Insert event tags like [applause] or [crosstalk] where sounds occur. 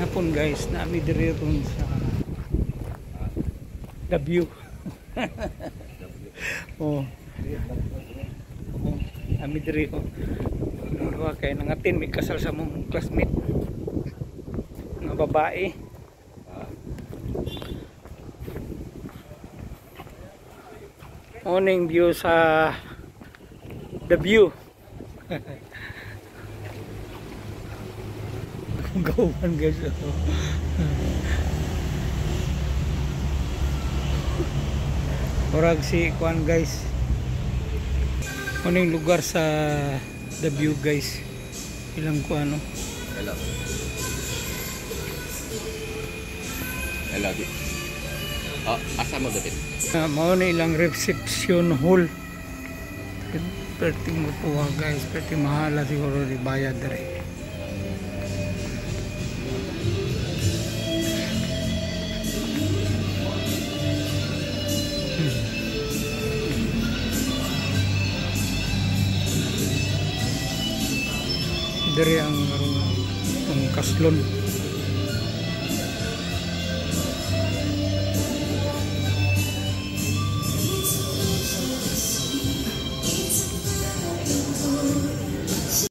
hapon guys, nami diri ron sa The View. [laughs] oh. Oh, nami diri oh. Wa kay nangatin may kasal sa mong classmate. Nga babae. Morning view sa The View. [laughs] Ang gawan guys. Murag si Kwan guys. Ano yung lugar sa The View guys? Ilang ko ano? Hello. Hello. di. Oh, asa mo dapit? Uh, mao na ilang reception hall. Perti mo po guys, perti mahala siguro di bayad dere. Dere ang ang kaslon.